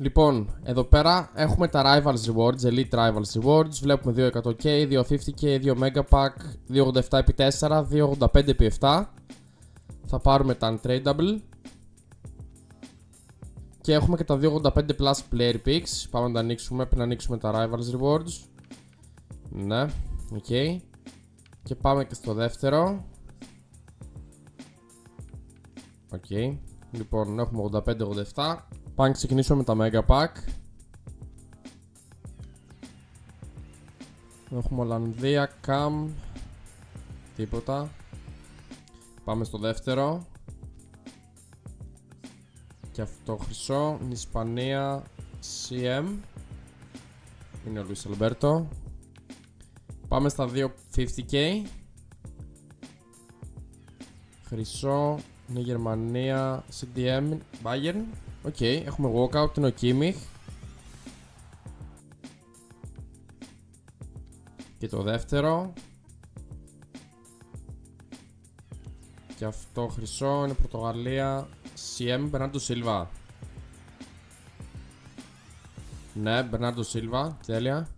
Λοιπόν, εδώ πέρα έχουμε τα Rivals Rewards, Elite Rivals Rewards. Βλέπουμε 200k, 250k, 2 Megapack, 287x4, 285x7. Θα πάρουμε τα Untradeable. Και έχουμε και τα 285 plus player picks. Πάμε να τα ανοίξουμε. Πριν να ανοίξουμε τα Rivals Rewards. Ναι, οκ. Okay. Και πάμε και στο δεύτερο. Οκ. Okay. Λοιπόν, έχουμε 85-87. Πάμε να ξεκινήσουμε με τα Mega Pack. Έχουμε Ολλανδία, CAM. Τίποτα. Πάμε στο δεύτερο. Και αυτό χρυσό. Ισπανία, CM. Είναι ο Λουίς Αλμπέρτο. Πάμε στα 250k. Χρυσό. Είναι Γερμανία, CDM, Bayern. Οκ, okay, έχουμε walkout, είναι ο Kimmich. Και το δεύτερο. Και αυτό χρυσό είναι Πορτογαλία, CM, Bernardo Silva. Ναι, Bernardo Silva, τέλεια.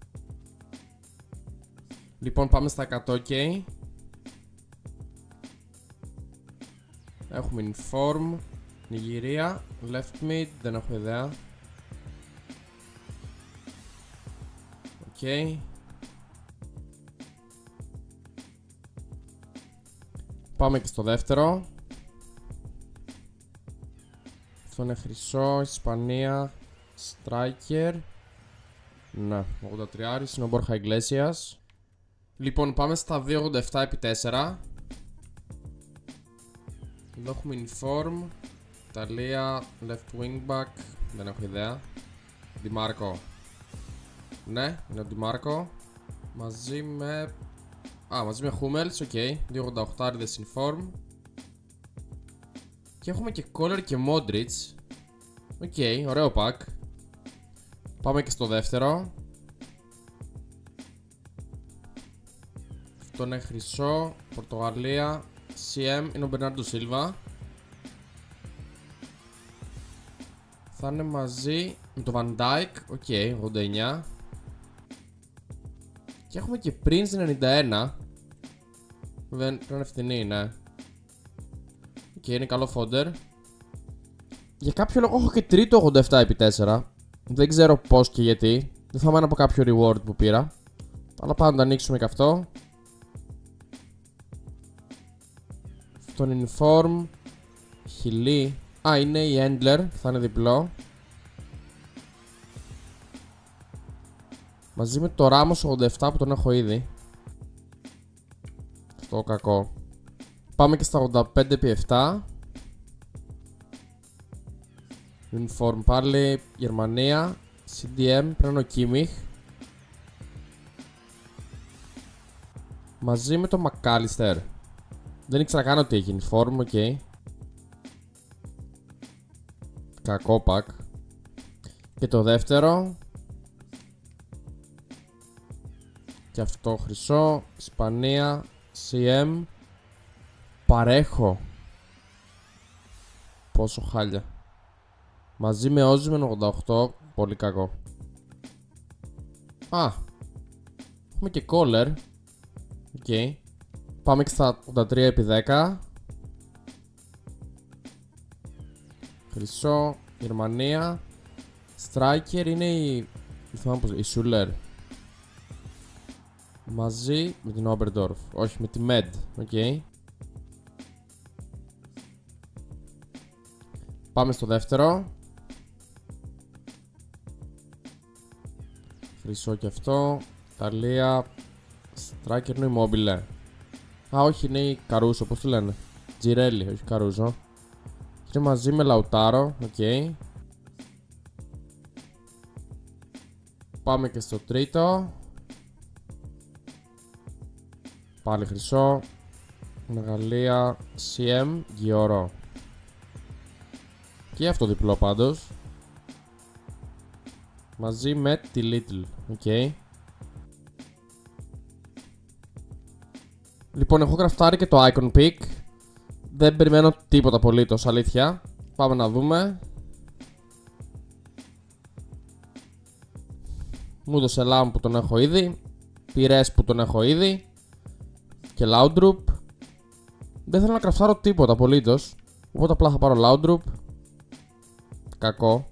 Λοιπόν, πάμε στα 100k. Έχουμε inform, Νιγηρία, left mid, δεν έχω ιδέα. Οκ. Okay. Πάμε και στο δεύτερο. Αυτό είναι χρυσό, Ισπανία, striker. Ναι, 83, είναι ο Μπόρχα Ιγκλέσιας. Λοιπόν, πάμε στα 287 επί 4. Εδώ έχουμε inform. Ιταλία, left wing back. Δεν έχω ιδέα. Δημάρκο. Ναι, είναι ο Δημάρκο. Μαζί με. Α, μαζί με Χούμελς, οκ. Okay. 288 inform. Και έχουμε και Collar και Modric. Οκ, okay, ωραίο pack. Πάμε και στο δεύτερο. Αυτό είναι χρυσό. Πορτογαλία. CM είναι ο Μπερνάρντο Σίλβα. Θα είναι μαζί με το Van Dijk. Οκ, okay, 89. Και έχουμε και Prinz 91. Δεν πρέπει να 'ναι φθηνή, ναι. Οκ, okay, είναι καλό fodder. Για κάποιο λόγο έχω και τρίτο 87x4. Δεν ξέρω πώς και γιατί. Δεν θυμάμαι, από κάποιο reward που πήρα. Αλλά πάμε να το ανοίξουμε και αυτό. Τον inform. Χιλί. Α, είναι η Endler. Θα είναι διπλό. Μαζί με το Ramos 87 που τον έχω ήδη. Αυτό κακό. Πάμε και στα 85x7. Inform πάλι Γερμανία. CDM πρέπει ο Kimmich. Μαζί με το Mac Allister. Δεν ήξερα καν ότι έχει inform, οκ. Okay. Κακό pack. Και το δεύτερο. Και αυτό χρυσό. Ισπανία. CM. Parejo. Πόσο χάλια. Μαζί με Osimhen 88. Πολύ κακό. Α. Έχουμε και collar. Οκ. Okay. Πάμε και στα 83 επί 10. Χρυσό. Γερμανία. Striker είναι η... Η Σούλερ. Μαζί με την Oberdorf. Όχι, με τη Mead. Οκ. Okay. Πάμε στο δεύτερο. Χρυσό και αυτό. Ιταλία. Striker είναι Immobile. Α, όχι, είναι η Καρούσο, πώς το λένε; Τζιρέλι, όχι Καρούσο. Είναι μαζί με Λαουτάρο, οκ. Okay. Πάμε και στο τρίτο. Πάλι χρυσό. Γαλλία, CM, Geyoro. Και αυτό διπλό πάντως. Μαζί με τη Little, οκ. Okay. Λοιπόν, έχω γραφτάρει και το Icon Pick. Δεν περιμένω τίποτα απολύτως, αλήθεια. Πάμε να δούμε. Μούτο Σελάμ που τον έχω ήδη. Πυρές που τον έχω ήδη. Και Λάουντρουπ. Δεν θέλω να κραφτάρω τίποτα απολύτως. Οπότε απλά θα πάρω Λάουντρουπ. Κακό.